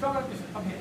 got it. It, okay,